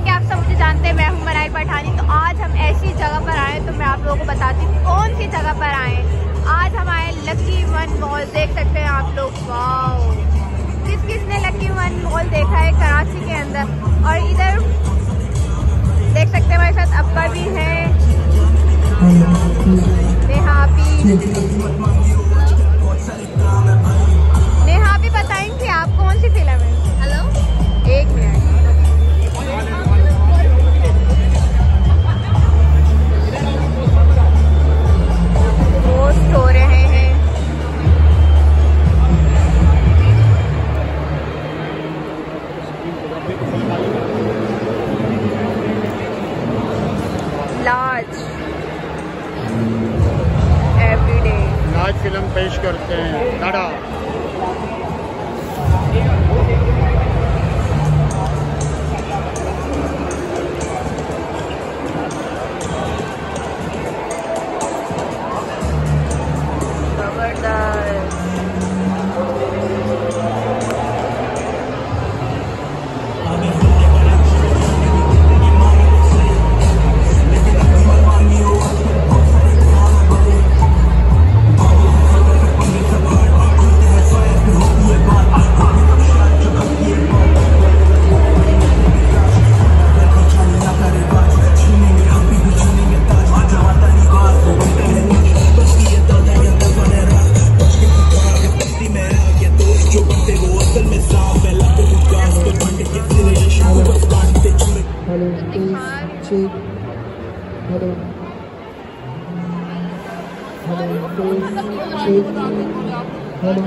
जैसा कि आप सब मुझे जानते हैं, मैं हूँ मराई पठानी। तो आज हम ऐसी जगह पर आए तो मैं आप लोगों को बताती हूँ कौन सी जगह पर आए आज हम आए लकी वन मॉल देख सकते हैं आप लोग। वाओ किस किस ने लकी वन मॉल देखा है कराची के अंदर? और इधर देख सकते हैं हमारे साथ अब्बा भी हैं। नेहा भी। नाच फ़िल्म पेश करते हैं। Tata cheek, another one. Another face, cheek, another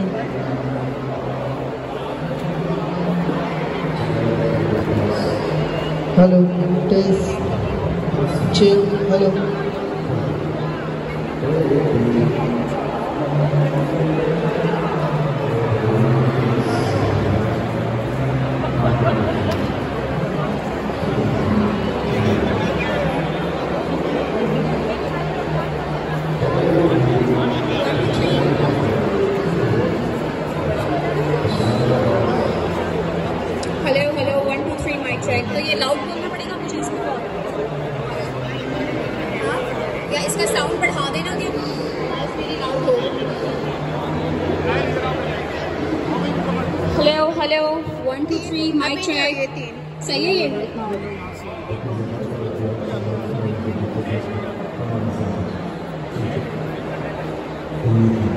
Hello, taste, hello. इसको हाँ? या इसका साउंड बढ़ा देना कि मेरी लाउड हो hello hello one two three mic check सही है ये? ठीक है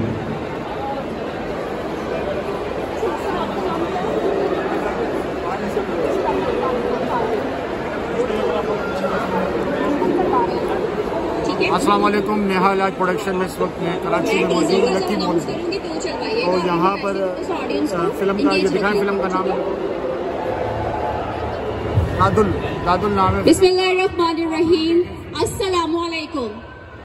अस्सलाम वालेकुम नेहा इलाज प्रोडक्शन में इस वक्त मैं कराची में मौजूद हूँ लकी मॉल में। तो यहाँ पर फ़िल्म का, ये दिखाएँ फ़िल्म का नाम। दादुल दादुल नाम है। बिस्मिल्लाहिर्रहमानिर्रहीम अस्सलाम वालेकुम